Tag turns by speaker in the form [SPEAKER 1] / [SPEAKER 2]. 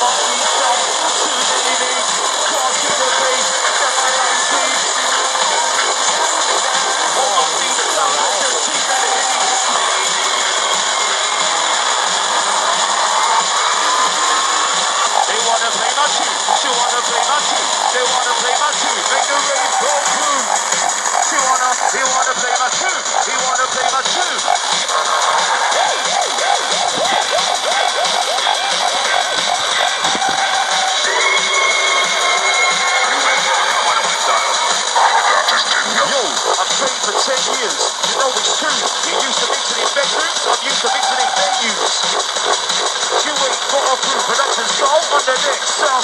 [SPEAKER 1] They wanna play my team. They wanna play my team. 10 years. You know it's true. You used to mix it in bedrooms, I'm used to mixing in venues. You ain't got a crew. Production style on the next South